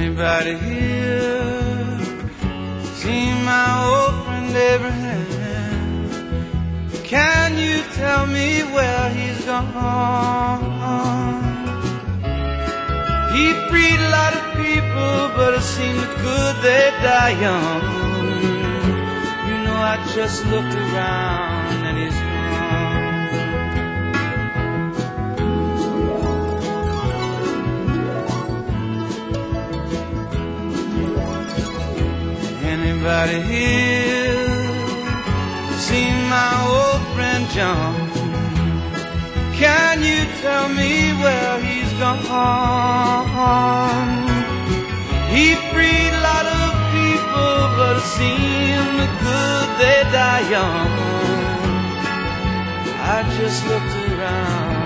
Anybody here seen my old friend Abraham? Can you tell me where he's gone? He freed a lot of people, but it seemed good they die young. You know, I just looked around and he's gone. Anybody here seen my old friend John? Can you tell me where he's gone? He freed a lot of people, but it seemed good they die young. I just looked around